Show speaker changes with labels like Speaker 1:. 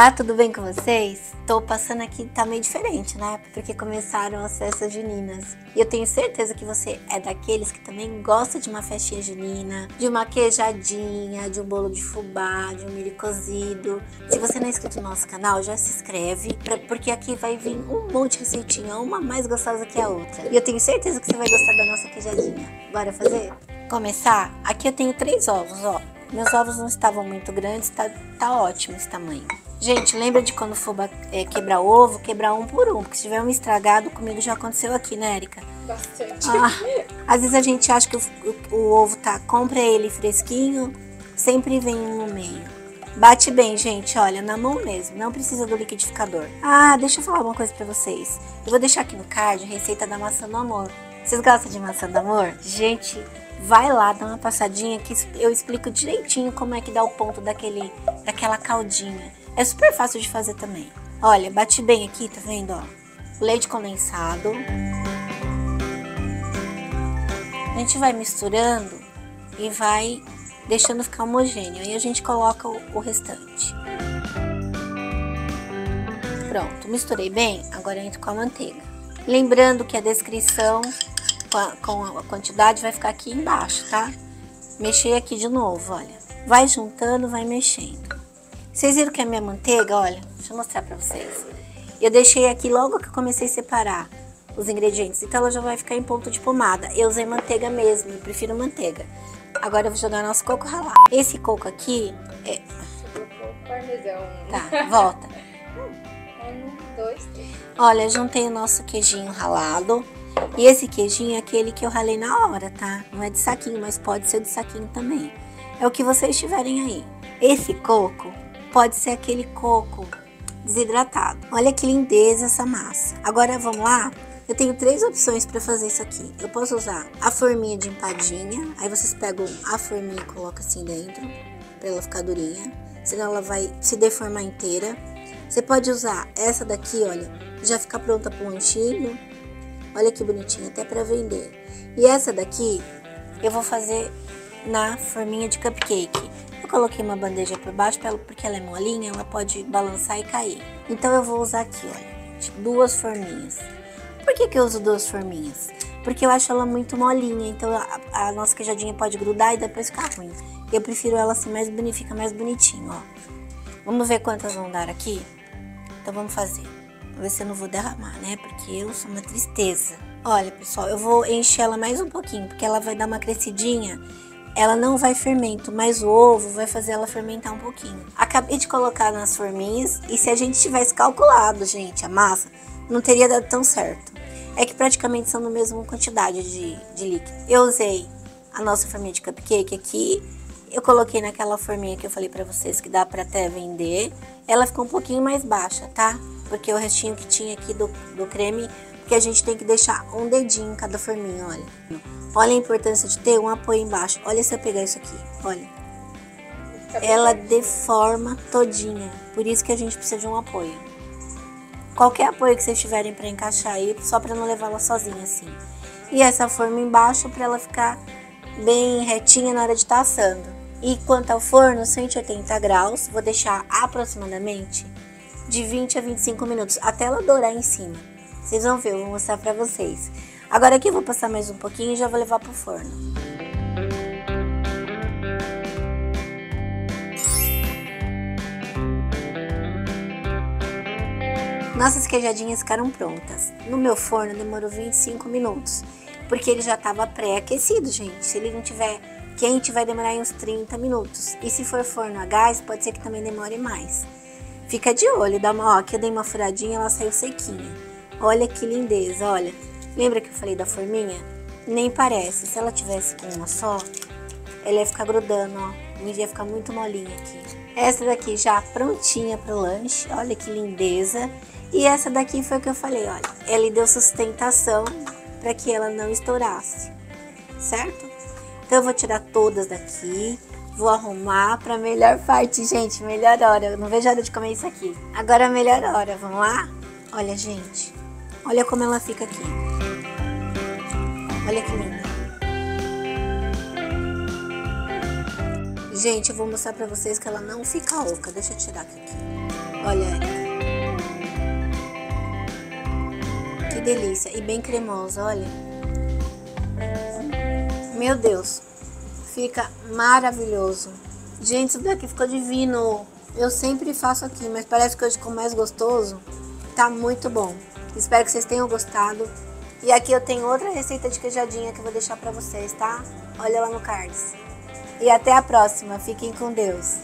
Speaker 1: Olá, tudo bem com vocês? Tô passando aqui, tá meio diferente, né? Porque começaram as festas juninas. E eu tenho certeza que você é daqueles que também gosta de uma festinha junina, de uma queijadinha, de um bolo de fubá, de um milho cozido. Se você não é inscrito no nosso canal, já se inscreve, pra, porque aqui vai vir um monte de receitinha, uma mais gostosa que a outra. E eu tenho certeza que você vai gostar da nossa queijadinha. Bora fazer? Começar? Aqui eu tenho três ovos, ó. Meus ovos não estavam muito grandes, tá, tá ótimo esse tamanho. Gente, lembra de quando for é, quebrar ovo, quebrar um por um, porque se tiver um estragado, comigo já aconteceu aqui, né, Erika?
Speaker 2: Bastante.
Speaker 1: Ah, às vezes a gente acha que o, o, o, ovo tá, compra ele fresquinho, sempre vem um no meio. Bate bem, gente, olha, na mão mesmo, não precisa do liquidificador. Ah, deixa eu falar uma coisa pra vocês. Eu vou deixar aqui no card a receita da maçã do amor. Vocês gostam de maçã do amor? Gente, vai lá, dá uma passadinha que eu explico direitinho como é que dá o ponto daquele, daquela caldinha. É super fácil de fazer também. Olha, bate bem aqui, tá vendo, ó? Leite condensado. A gente vai misturando e vai deixando ficar homogêneo. Aí a gente coloca o, o restante. Pronto, misturei bem, agora entro com a manteiga. Lembrando que a descrição com a quantidade vai ficar aqui embaixo, tá? Mexer aqui de novo, olha. Vai juntando, vai mexendo. Vocês viram que a minha manteiga, olha, deixa eu mostrar pra vocês. Eu deixei aqui logo que eu comecei a separar os ingredientes, então ela já vai ficar em ponto de pomada. Eu usei manteiga mesmo, eu prefiro manteiga. Agora eu vou jogar nosso coco ralado. Esse coco aqui é...
Speaker 2: Parmesão.
Speaker 1: Tá, volta.
Speaker 2: um, dois, três.
Speaker 1: Olha, juntei o nosso queijinho ralado. E esse queijinho é aquele que eu ralei na hora, tá? Não é de saquinho, mas pode ser de saquinho também. É o que vocês tiverem aí. Esse coco pode ser aquele coco desidratado. Olha que lindeza essa massa. Agora vamos lá? Eu tenho três opções para fazer isso aqui. Eu posso usar a forminha de empadinha. Aí vocês pegam a forminha e colocam assim dentro, para ela ficar durinha. Senão ela vai se deformar inteira. Você pode usar essa daqui, olha, já fica pronta para o lanchinho Olha que bonitinha, até para vender. E essa daqui eu vou fazer na forminha de cupcake. Coloquei uma bandeja por baixo porque ela é molinha, ela pode balançar e cair. Então eu vou usar aqui, olha, duas forminhas. Por que, que eu uso duas forminhas? Porque eu acho ela muito molinha, então a, a nossa queijadinha pode grudar e depois ficar ruim. Eu prefiro ela assim mais bonita, fica mais bonitinho, ó. Vamos ver quantas vão dar aqui? Então vamos fazer ver se eu não vou derramar, né? Porque eu sou uma tristeza. Olha, pessoal, eu vou encher ela mais um pouquinho, porque ela vai dar uma crescidinha. Ela não vai fermento, mas o ovo vai fazer ela fermentar um pouquinho. Acabei de colocar nas forminhas e se a gente tivesse calculado, gente, a massa, não teria dado tão certo. É que praticamente são da mesma quantidade de, de líquido. Eu usei a nossa forminha de cupcake aqui. Eu coloquei naquela forminha que eu falei pra vocês que dá pra até vender. Ela ficou um pouquinho mais baixa, tá? porque o restinho que tinha aqui do, do creme, que a gente tem que deixar um dedinho em cada forminha, olha. Olha a importância de ter um apoio embaixo. Olha se eu pegar isso aqui, olha. Ela deforma todinha, por isso que a gente precisa de um apoio. Qualquer apoio que vocês tiverem para encaixar aí, só para não levar ela sozinha assim. E essa forma embaixo para ela ficar bem retinha na hora de estar tá assando. E quanto ao forno, 180 graus, vou deixar aproximadamente de 20 a 25 minutos, até ela dourar em cima. Vocês vão ver, eu vou mostrar pra vocês. Agora aqui eu vou passar mais um pouquinho e já vou levar pro forno. Nossas queijadinhas ficaram prontas. No meu forno demorou 25 minutos, porque ele já estava pré-aquecido, gente. Se ele não tiver quente, vai demorar uns 30 minutos. E se for forno a gás, pode ser que também demore mais. Fica de olho, dá uma, ó, aqui eu dei uma furadinha, ela saiu sequinha. Olha que lindeza, olha. Lembra que eu falei da forminha? Nem parece. Se ela tivesse com uma só, ela ia ficar grudando, ó. Ia ficar muito molinha aqui. Essa daqui já prontinha pro lanche, olha que lindeza. E essa daqui foi o que eu falei, olha. Ela deu sustentação para que ela não estourasse, certo? Então eu vou tirar todas daqui. Vou arrumar pra melhor parte, gente. Melhor hora. Eu não vejo a hora de comer isso aqui. Agora a melhor hora. Vamos lá? Olha, gente. Olha como ela fica aqui. Olha que linda. Gente, eu vou mostrar pra vocês que ela não fica oca. Deixa eu tirar aqui. Olha, que delícia e bem cremosa, olha. Meu Deus, fica maravilhoso. Gente, isso daqui ficou divino. Eu sempre faço aqui, mas parece que hoje ficou mais gostoso. Tá muito bom. Espero que vocês tenham gostado. E aqui eu tenho outra receita de queijadinha que eu vou deixar pra vocês, tá? Olha lá no cards. E até a próxima. Fiquem com Deus.